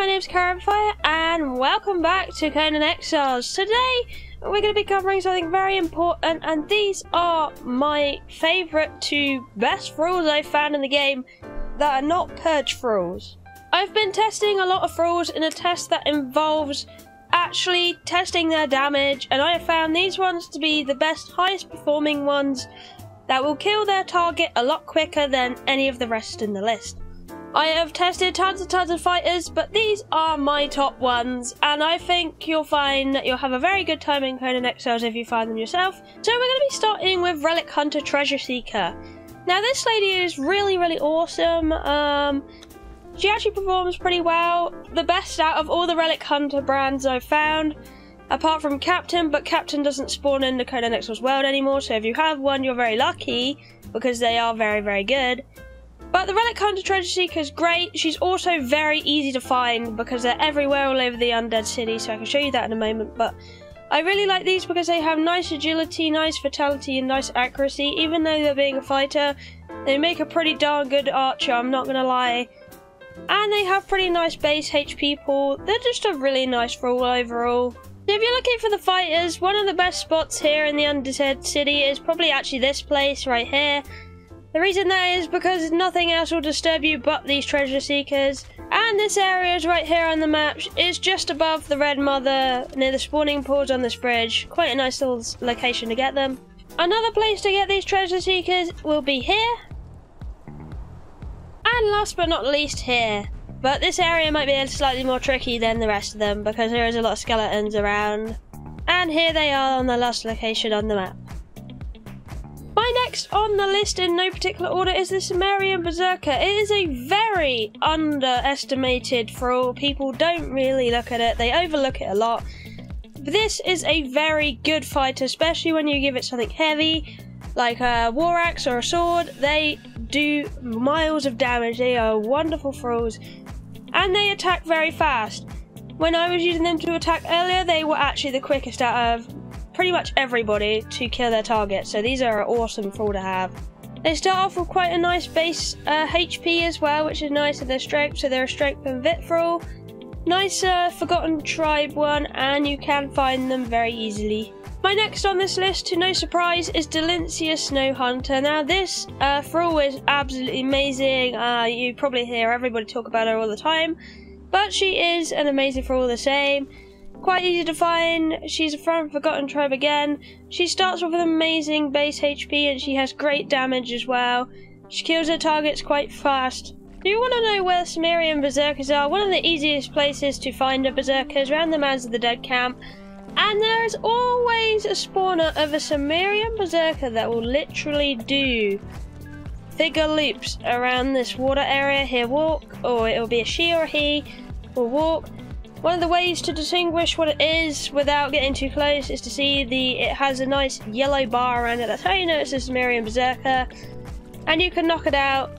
my name's KiahOnFire, and welcome back to Conan Exiles. Today, we're going to be covering something very important, and these are my favourite two best thralls I've found in the game that are not purge thralls. I've been testing a lot of thralls in a test that involves actually testing their damage, and I have found these ones to be the best, highest performing ones that will kill their target a lot quicker than any of the rest in the list. I have tested tons and tons of fighters, but these are my top ones, and I think you'll find that you'll have a very good time in Conan Exiles if you find them yourself. So we're going to be starting with Relic Hunter Treasure Seeker. Now this lady is really, really awesome. Um, she actually performs pretty well. The best out of all the Relic Hunter brands I've found, apart from Captain, but Captain doesn't spawn in the Conan Exiles world anymore, so if you have one, you're very lucky, because they are very, very good. But the Relic Hunter Treasure Seeker is great. She's also very easy to find because they're everywhere all over the Undead City, so I can show you that in a moment. But I really like these because they have nice agility, nice vitality, and nice accuracy. Even though they're being a fighter, they make a pretty darn good archer, I'm not gonna lie. And they have pretty nice base HP pool. They're just a really nice thrall overall. So if you're looking for the fighters, one of the best spots here in the Undead City is probably actually this place right here. The reason that is because nothing else will disturb you but these treasure seekers. And this area is right here on the map. It's just above the Red Mother near the spawning pools on this bridge. Quite a nice little location to get them. Another place to get these treasure seekers will be here. And last but not least here. But this area might be a slightly more tricky than the rest of them because there is a lot of skeletons around. And here they are on the last location on the map. Next on the list in no particular order is the Cimmerian Berserker. It is a very underestimated thrall. People don't really look at it, they overlook it a lot. This is a very good fighter, especially when you give it something heavy, like a war axe or a sword. They do miles of damage. They are wonderful thralls. And they attack very fast. When I was using them to attack earlier, they were actually the quickest out of pretty much everybody to kill their target, so these are awesome for all to have. They start off with quite a nice base uh, HP as well, which is nice, and their strength, so they're a strength and vit thrall. Nice uh, Forgotten Tribe one, and you can find them very easily. My next on this list, to no surprise, is Dalinsia Snow Hunter. Now this uh, thrall is absolutely amazing. Uh, you probably hear everybody talk about her all the time, but she is an amazing thrall the same. Quite easy to find. She's from Forgotten Tribe again. She starts with an amazing base HP and she has great damage as well. She kills her targets quite fast. Do you want to know where Cimmerian Berserkers are? One of the easiest places to find a Berserker is around the Mounds of the Dead camp. And there is always a spawner of a Cimmerian Berserker that will literally do figure loops around this water area. He'll walk, or it'll be a she or a he will walk one of the ways to distinguish what it is without getting too close is to see the it has a nice yellow bar around it. That's how you know it's a Cimmerian Berserker. And you can knock it out.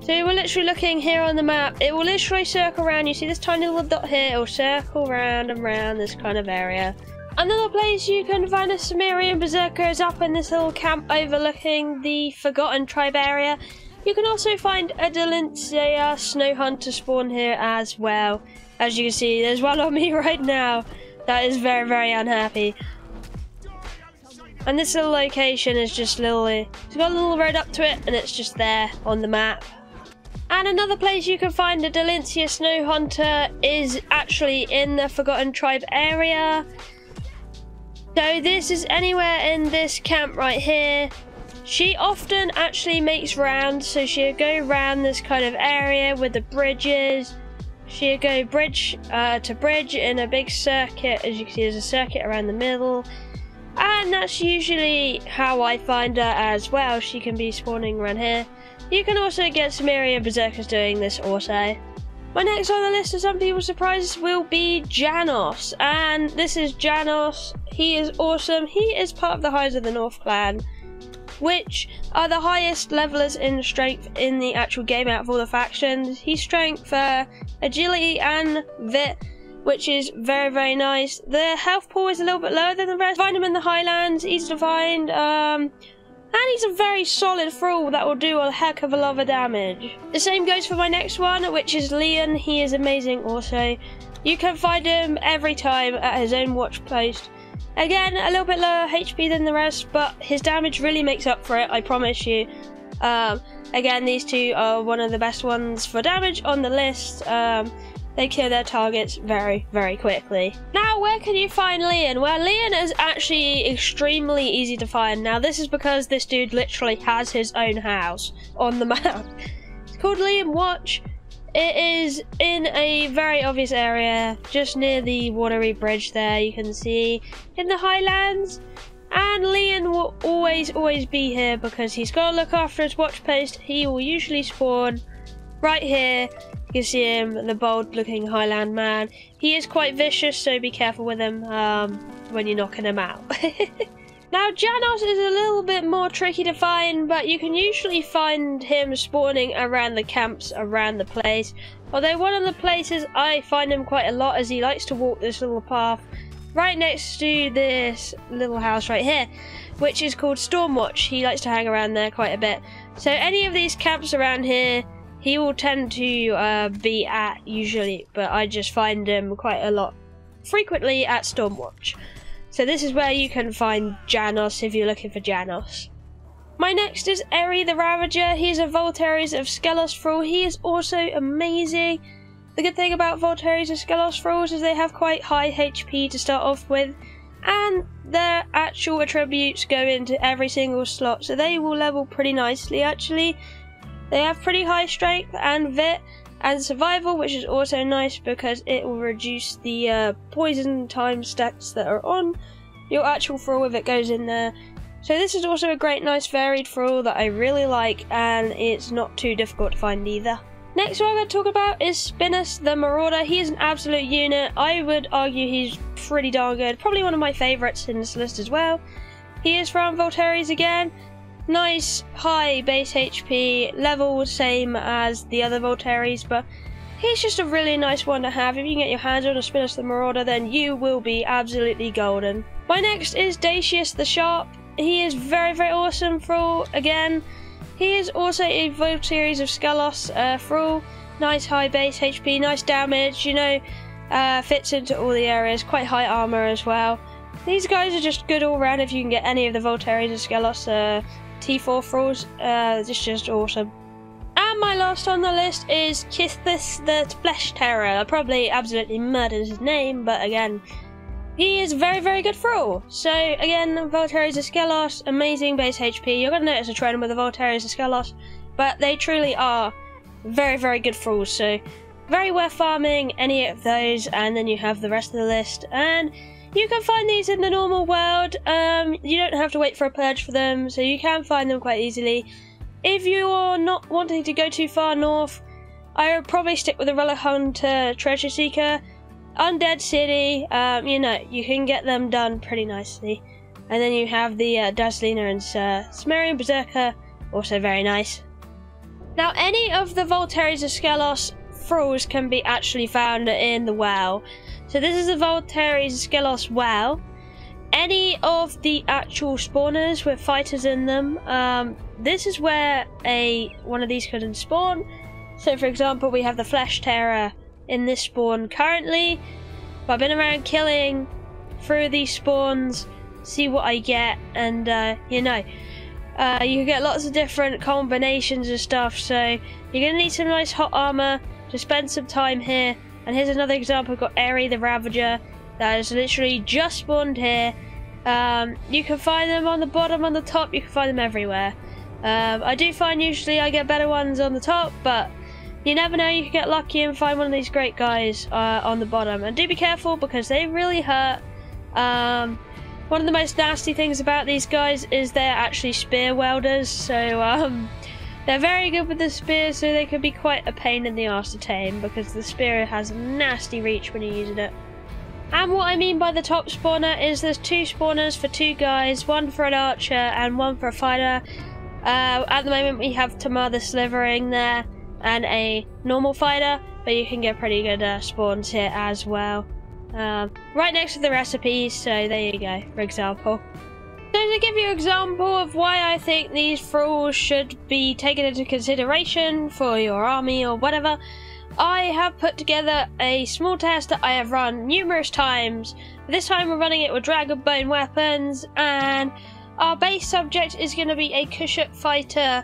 So we're literally looking here on the map. It will literally circle around. You see this tiny little dot here? It will circle round and round this kind of area. Another place you can find a Cimmerian Berserker is up in this little camp overlooking the Forgotten Tribe area. You can also find a Dalinsia Snow Hunter spawn here as well. As you can see, there's one on me right now that is very, very unhappy. And this little location is just literally, it's got a little road up to it and it's just there on the map. And another place you can find a Dalinsia Snow Hunter is actually in the Forgotten Tribe area. So this is anywhere in this camp right here. She often actually makes rounds, so she'll go around this kind of area with the bridges, She'll go bridge uh, to bridge in a big circuit. As you can see, there's a circuit around the middle. And that's usually how I find her as well. She can be spawning around here. You can also get some Cimmerian Berserkers doing this also. My next on the list of some people's surprises will be Janos. And this is Janos. He is awesome. He is part of the Heirs of the North clan which are the highest levelers in strength in the actual game out of all the factions. He's strength, uh, agility, and vit, which is very, very nice. The health pool is a little bit lower than the rest. Find him in the Highlands, easy to find. Um, And he's a very solid thrall that will do a heck of a lot of damage. The same goes for my next one, which is Lian. He is amazing also. You can find him every time at his own watch post. Again, a little bit lower HP than the rest, but his damage really makes up for it, I promise you. Um, again, these two are one of the best ones for damage on the list. Um, they kill their targets very, very quickly. Now, where can you find Lian? Well, Lian is actually extremely easy to find. Now, this is because this dude literally has his own house on the map. It's called Lian Watch. It is in a very obvious area, just near the watery bridge there, you can see, in the highlands. And Lian will always, always be here because he's got to look after his watch post. He will usually spawn right here you can see him, the bold looking Highland man. He is quite vicious, so be careful with him um, when you're knocking him out. now, Janos is a little bit more tricky to find, but you can usually find him spawning around the camps around the place. Although one of the places I find him quite a lot as he likes to walk this little path right next to this little house right here, which is called Stormwatch. He likes to hang around there quite a bit. So any of these camps around here, he will tend to uh, be at usually, but I just find him quite a lot frequently at Stormwatch. So this is where you can find Janos if you're looking for Janos. My next is Erri the Ravager. He's a Voltaires of Skelos Thrall. He is also amazing. The good thing about Voltaires of Skelos Thralls is they have quite high HP to start off with, and their actual attributes go into every single slot, so they will level pretty nicely actually. They have pretty high strength and vit and survival, which is also nice because it will reduce the uh, poison time stats that are on your actual thrall if it goes in there. So this is also a great, nice, varied thrall that I really like, and it's not too difficult to find either. Next one I'm going to talk about is Spinas the Marauder. He is an absolute unit. I would argue he's pretty darn good. Probably one of my favourites in this list as well. He is from Voltaires again nice high base HP, level same as the other Voltaires, but he's just a really nice one to have. If you can get your hands on a Spinas the Marauder, then you will be absolutely golden. My next is Dacius the Sharp. He is very, very awesome for again. He is also a Voltaires of Skelos uh, Thrall. Nice high base HP, nice damage, you know, uh, fits into all the areas, quite high armor as well. These guys are just good all round if you can get any of the Voltaires of Skelos uh, T4 thralls. Uh, this is just awesome. And my last on the list is Kithis the Flesh Terror. I probably absolutely murdered his name, but again, he is very, very good thrall. So again, Voltaires of Skelos, amazing base HP. You're to notice a trend with the Voltaires of Skelos, but they truly are very, very good thralls. So very worth farming any of those, and then you have the rest of the list. And you can find these in the normal world. Um, you don't have to wait for a purge for them, so you can find them quite easily. If you're not wanting to go too far north, I would probably stick with the Relic Hunter Treasure Seeker. Undead City, um, you know, you can get them done pretty nicely. And then you have the uh, Dazzlina and uh, Cimmerian Berserker, also very nice. Now, any of the Voltaires of Skelos thralls can be actually found in the WoW. So this is a Voltaires Skelos well. Any of the actual spawners with fighters in them, um, this is where a one of these couldn't spawn. So for example, we have the Flesh Terror in this spawn currently. But I've been around killing through these spawns, see what I get, and uh, you know, uh, you get lots of different combinations of stuff. So you're gonna need some nice hot armor to spend some time here and here's another example, we've got Erri the Ravager that is literally just spawned here. Um, you can find them on the bottom, on the top, you can find them everywhere. Um, I do find usually I get better ones on the top, but you never know, you can get lucky and find one of these great guys uh, on the bottom. And do be careful because they really hurt. Um, one of the most nasty things about these guys is they're actually spear welders, so um, they're very good with the spear, so they can be quite a pain in the arse to tame because the spear has nasty reach when you're using it. And what I mean by the top spawner is there's two spawners for two guys, one for an archer and one for a fighter. Uh, at the moment we have Tamar the Slithering there and a normal fighter, but you can get pretty good uh, spawns here as well. Um, right next to the recipes, so there you go, for example. So to give you an example of why I think these thralls should be taken into consideration for your army or whatever, I have put together a small test that I have run numerous times. This time we're running it with Dragon Bone weapons, and our base subject is going to be a Kushite fighter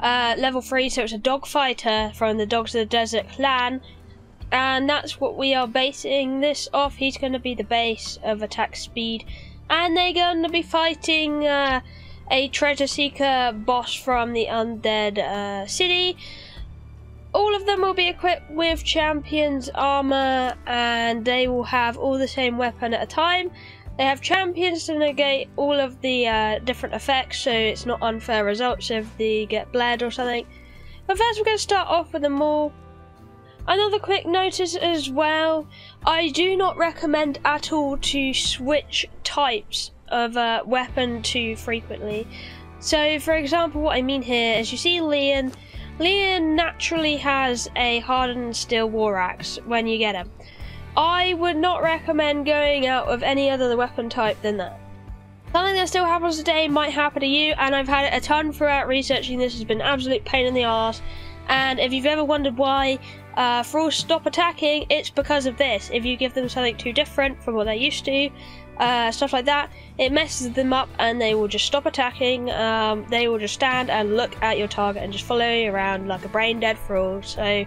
uh, level 3, so it's a dog fighter from the Dogs of the Desert clan. And that's what we are basing this off. He's going to be the base of attack speed. And they're going to be fighting uh, a treasure seeker boss from the undead uh, city all of them will be equipped with champions armor and they will have all the same weapon at a time. They have champions to negate all of the uh, different effects so it's not unfair results if they get bled or something. But first we're going to start off with them all. Another quick notice as well, I do not recommend at all to switch types of uh, weapon too frequently. So for example what I mean here is you see Lian Lian naturally has a hardened steel war axe when you get him. I would not recommend going out of any other weapon type than that. Something that still happens today might happen to you, and I've had it a ton throughout researching this. has been absolute pain in the ass. And if you've ever wondered why uh, thralls stop attacking, it's because of this. If you give them something too different from what they're used to, uh, stuff like that, it messes them up and they will just stop attacking. Um, they will just stand and look at your target and just follow you around like a brain dead thrall. So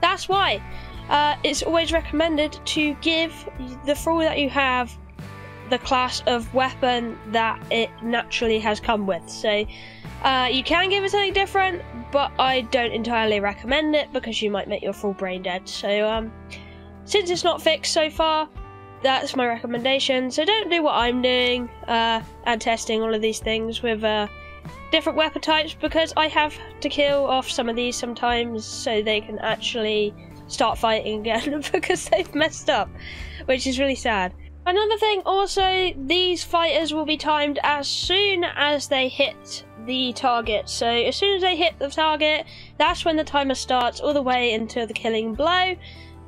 that's why uh, it's always recommended to give the thrall that you have the class of weapon that it naturally has come with. So uh, you can give it something different, but I don't entirely recommend it because you might make your thrall brain dead. So um, since it's not fixed so far, that's my recommendation. So don't do what I'm doing uh, and testing all of these things with uh, different weapon types because I have to kill off some of these sometimes so they can actually start fighting again because they've messed up, which is really sad. Another thing also, these fighters will be timed as soon as they hit the target. So as soon as they hit the target, that's when the timer starts all the way until the killing blow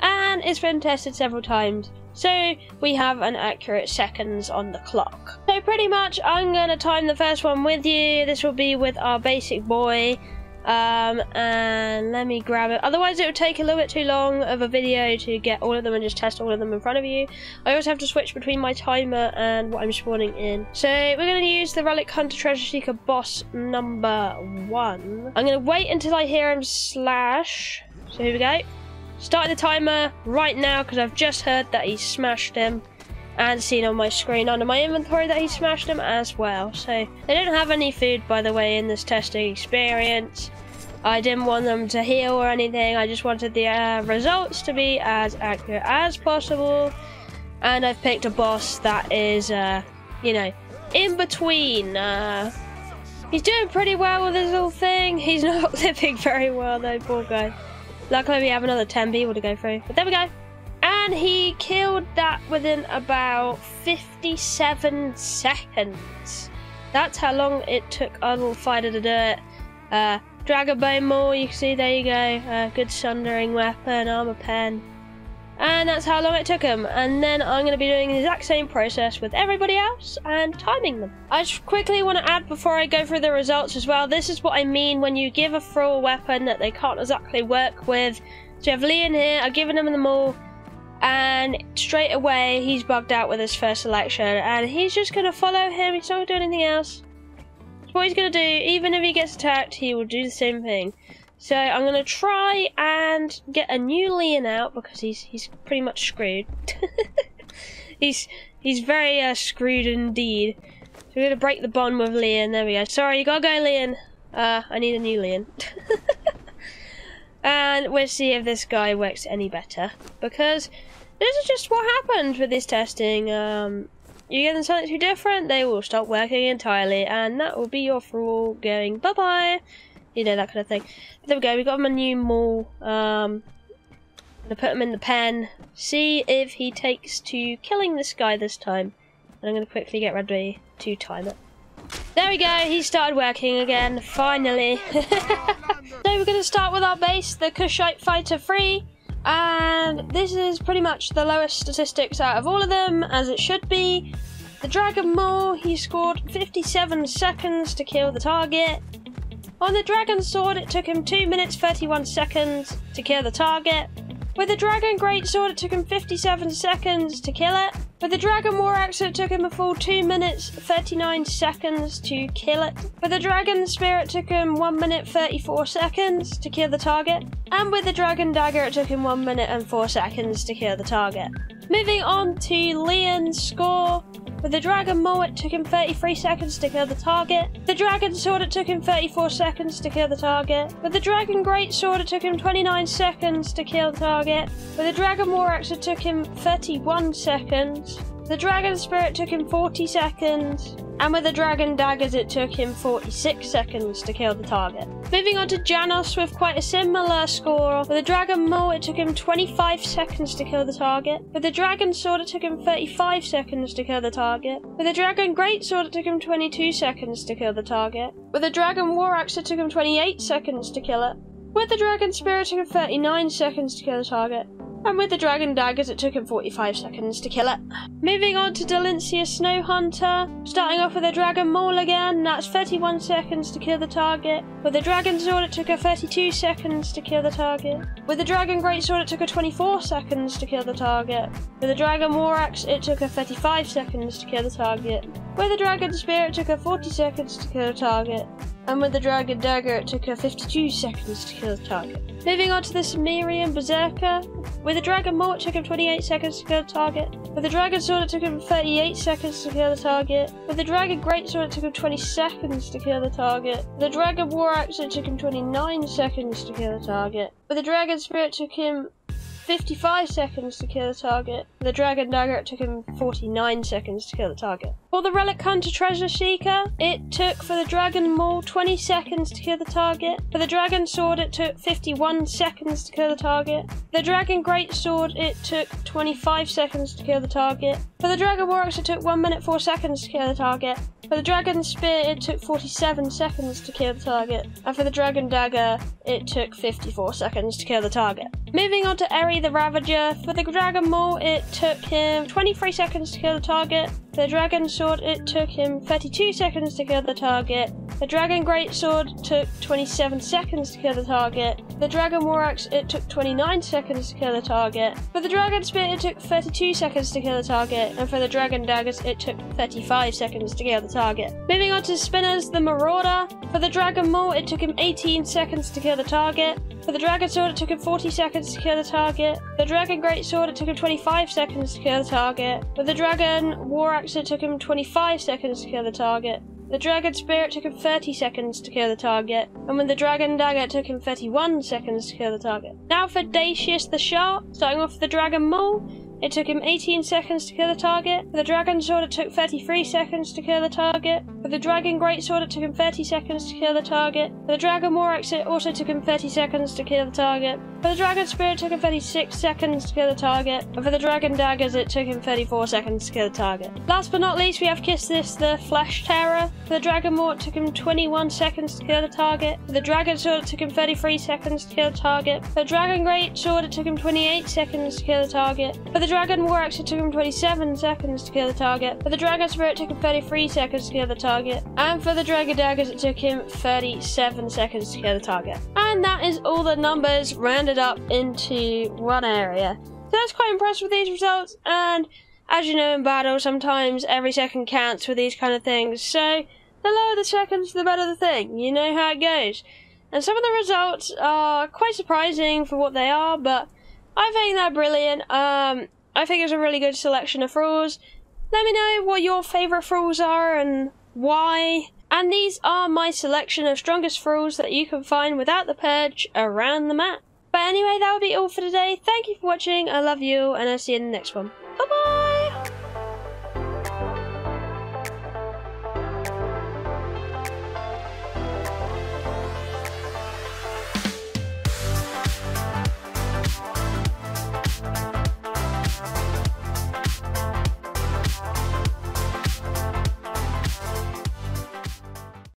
and it's been tested several times so we have an accurate seconds on the clock. So pretty much I'm going to time the first one with you. This will be with our basic boy. Um, and let me grab it. Otherwise it would take a little bit too long of a video to get all of them and just test all of them in front of you. I also have to switch between my timer and what I'm spawning in. So we're going to use the Relic Hunter Treasure Seeker boss number one. I'm going to wait until I hear him slash. So here we go. Start the timer right now because I've just heard that he smashed him and seen on my screen under my inventory that he smashed them as well. So they don't have any food by the way in this testing experience. I didn't want them to heal or anything. I just wanted the uh, results to be as accurate as possible. And I've picked a boss that is, uh, you know, in between. Uh, he's doing pretty well with his little thing. He's not living very well though, poor guy. Luckily we have another 10 people to go through. But there we go. And he killed that within about 57 seconds. That's how long it took little fighter to do it. Uh, Dragon Bone Maul, you see, there you go. Uh, good sundering weapon, armor pen. And that's how long it took him. And then I'm going to be doing the exact same process with everybody else and timing them. I just quickly want to add before I go through the results as well. This is what I mean when you give a thrall weapon that they can't exactly work with. So you have Lian here, I've given him the all. And straight away, he's bugged out with his first selection. And he's just going to follow him. He's not going to do anything else. What he's going to do. Even if he gets attacked, he will do the same thing. So I'm gonna try and get a new Lian out because he's he's pretty much screwed. he's he's very uh, screwed indeed. So we're gonna break the bond with Lian. There we go. Sorry, you gotta go, Lian. Uh, I need a new Lian. and we'll see if this guy works any better because this is just what happens with this testing. Um, you get them something too different, they will stop working entirely, and that will be your thrall going bye bye you know, that kind of thing. There we go, we got him a new Maul. Um, gonna put him in the pen, see if he takes to killing this guy this time. And I'm gonna quickly get ready to time it. There we go, he started working again, finally. so we're gonna start with our base, the Kushite Fighter 3. And this is pretty much the lowest statistics out of all of them, as it should be. The Dragon Maul, he scored 57 seconds to kill the target. On the Dragon Sword, it took him 2 minutes 31 seconds to kill the target. With the Dragon Great Sword, it took him 57 seconds to kill it. With the Dragon War Axe, it took him a full 2 minutes 39 seconds to kill it. With the Dragon Spear, it took him 1 minute 34 seconds to kill the target. And with the Dragon Dagger, it took him 1 minute and 4 seconds to kill the target. Moving on to Lian's score. With the Dragon Maul, it took him 33 seconds to kill the target. The Dragon Sword, it took him 34 seconds to kill the target. With the Dragon Great Sword, it took him 29 seconds to kill the target. With the Dragon War Axe, it took him 31 seconds. The Dragon Spear took him 40 seconds. And with the Dragon Daggers, it took him 46 seconds to kill the target. Moving on to Janos with quite a similar score. With the Dragon Maul, it took him 25 seconds to kill the target. With the Dragon Sword, it took him 35 seconds to kill the target. With the Dragon Great Sword, it took him 22 seconds to kill the target. With the Dragon War Axe, it took him 28 seconds to kill it. With the Dragon Spear, it took him 39 seconds to kill the target. And with the dragon daggers, it took him 45 seconds to kill it. Moving on to Dalinsia Snow Hunter. Starting off with the Dragon Maul again, that's 31 seconds to kill the target. With the Dragon Sword, it took her 32 seconds to kill the target. With the Dragon Great Sword, it took her 24 seconds to kill the target. With the Dragon War Axe, it took her 35 seconds to kill the target. With the Dragon Spear, it took her 40 seconds to kill the target. And with the Dragon Dagger, it took her 52 seconds to kill the target. Moving on to the Cimmerian Berserker. With the Dragon Maul, it took him 28 seconds to kill the target. With the Dragon Sword, it took him 38 seconds to kill the target. With the Dragon Great Sword, it took him 20 seconds to kill the target. With the Dragon War Axe, it took him 29 seconds to kill the target. With the Dragon Spear, it took him 55 seconds to kill the target. The Dragon Dagger, it took him 49 seconds to kill the target. For the Relic Hunter Treasure Seeker, it took for the Dragon Maul 20 seconds to kill the target. For the Dragon Sword, it took 51 seconds to kill the target. The Dragon Great Sword, it took 25 seconds to kill the target. For the Dragon War Axe, it took 1 minute 4 seconds to kill the target. For the Dragon Spear, it took 47 seconds to kill the target. And for the Dragon Dagger, it took 54 seconds to kill the target. Moving on to Erri the Ravager, for the Dragon Maul, it took him 23 seconds to kill the target. The Dragon Sword, it took him 32 seconds to kill the target. The Dragon Great Sword took 27 seconds to kill the target. The Dragon War Axe, it took 29 seconds to kill the target. For the Dragon Spear, it took 32 seconds to kill the target. And for the Dragon Daggers, it took 35 seconds to kill the target. Moving on to Spinas, the Marauder. For the Dragon Maul, it took him 18 seconds to kill the target. For the Dragon Sword, it took him 40 seconds to kill the target. The Dragon Great Sword, it took him 25 seconds to kill the target. With the Dragon War Axe, it took him 25 seconds to kill the target. The Dragon Spear took him 30 seconds to kill the target, and with the Dragon Dagger it took him 31 seconds to kill the target. Now for Dacius the Sharp, starting off with the Dragon Maul, it took him 18 seconds to kill the target. With the Dragon Sword, it took 33 seconds to kill the target. With the Dragon Great Sword, it took him 30 seconds to kill the target. With the Dragon War Axe, it also took him 30 seconds to kill the target. For the Dragon Spear, it took him 36 seconds to kill the target. And for the Dragon Daggers, it took him 34 seconds to kill the target. Last but not least, we have Kithis, the Flesh Terror. For the Dragon Maul, it took him 21 seconds to kill the target. For the Dragon Sword, it took him 33 seconds to kill the target. For the Dragon Great Sword, it took him 28 seconds to kill the target. For the Dragon War it took him 27 seconds to kill the target. For the Dragon Spear, it took him 33 seconds to kill the target. And for the Dragon Daggers, it took him 37 seconds to kill the target. And that is all the numbers rounded up into one area. So was quite impressed with these results, and as you know in battle, sometimes every second counts for these kind of things. So the lower the seconds, the better the thing. You know how it goes. And some of the results are quite surprising for what they are, but I think they're brilliant. Um, I think it's a really good selection of thralls. Let me know what your favourite thralls are and why. And these are my selection of strongest thralls that you can find without the purge around the map. But anyway, that will be all for today. Thank you for watching. I love you, and I'll see you in the next one. Bye bye!